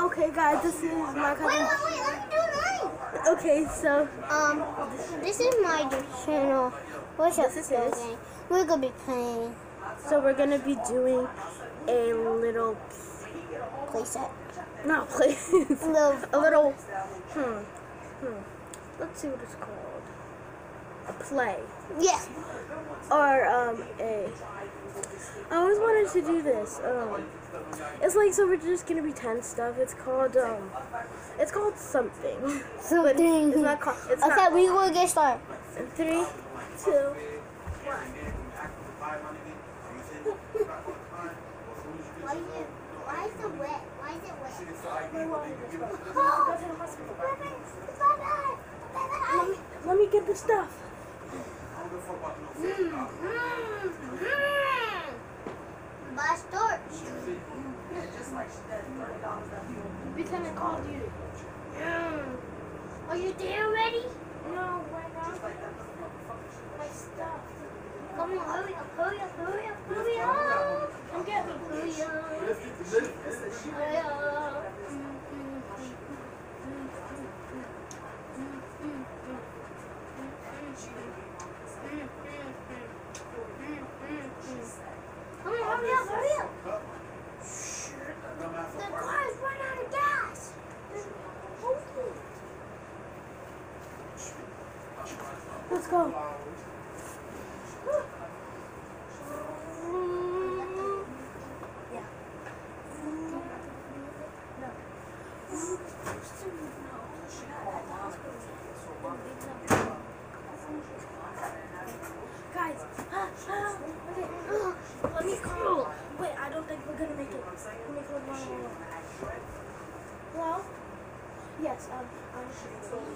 Okay, guys, this is my cousin. wait, wait, let me do mine. Okay, so Um, this is my channel. What's up, This is his. We're gonna be playing so we're gonna be doing a little playset. not play Little, a little hmm hmm. Let's see what it's called. A play yeah. or um a. I always wanted to do this. Um, it's like so we're just gonna pretend stuff. It's called um, it's called something. But Something. it's not called. It's Okay, not. we will get started. Three, two. Why is it, why is it wet? Why is it wet? Go to the hospital. Let me, let me get the stuff. Bus torch. Pretend I called you. Are you there already? No, right now. My stuff. Come on, hurry up, hurry up, hurry up, hurry up. Come get me. Hurry up. Hurry up. Come on, hurry up, hurry up. The car's run out of gas. Let's go. Let me call. Wait, I don't think we're gonna make it. Let me call 911. Hello? Yes, um, I'm.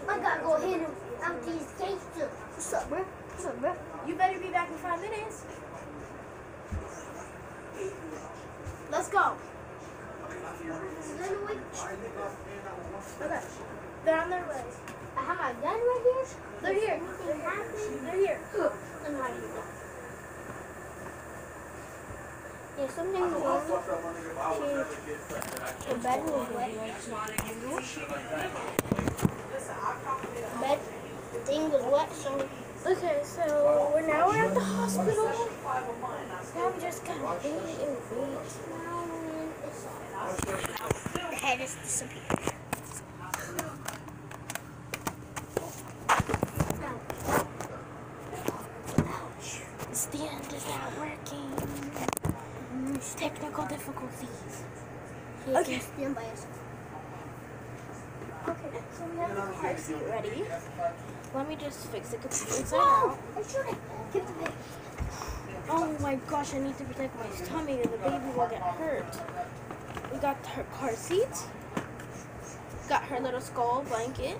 I gotta go hit him out these gates. too. What's up, bro? What's up, bro? You better be back in five minutes. Let's go. Okay. They're on their way. I have my gun right here. They're here. They're here. I'm hiding it. Yeah, something's wrong. The bed was wet. Bed thing was wet, so Okay, so we're now we're at the hospital. Now we just gotta wait and wait. Now the head is disappeared. Ouch. The stand is not working. Technical difficulties. Here, Okay. stand by yourself. Okay, so we have the car seat ready. Let me just fix it because inside Oh, out. I'm shooting. Get the bed. Oh my gosh, I need to protect my tummy or the baby will get hurt. We got her car seat. Got her little skull blanket.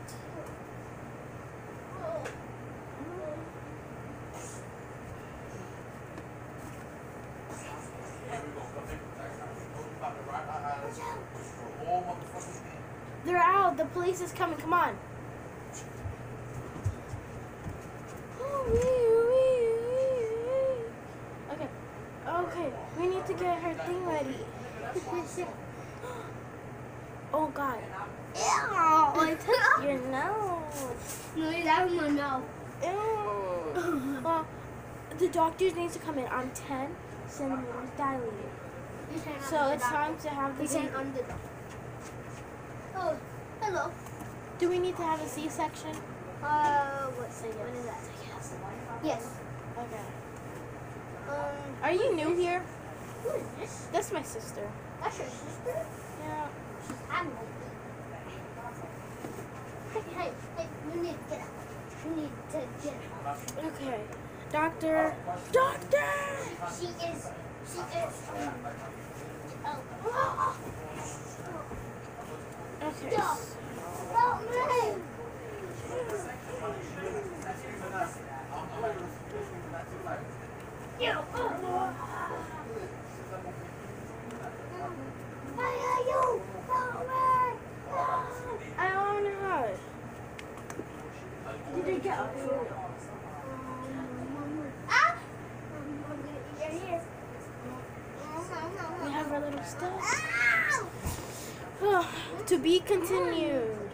They're out. The police is coming. Come on. Okay. Okay. We need to get her thing ready. Oh God. Ew. Your nose. No, that was my mouth. Ew. well, the doctors need to come in. I'm 10 centimeters dilated. So it's time to have the baby. I'm the doctor. Oh, hello. Do we need to have a C-section? Uh, what's it? What is that? Yes. Okay. Um, Are you new here? who is this? That's my sister. That's your sister? Yeah. I'm hey, hey, hey, you need to get out. You need to get out. Okay. Doctor. Doctor! She is, she is, um, oh, Stop. Help me. You. Where are you? Help me. I don't know. Did they get up? Ah! We have our little stuff. To be continued.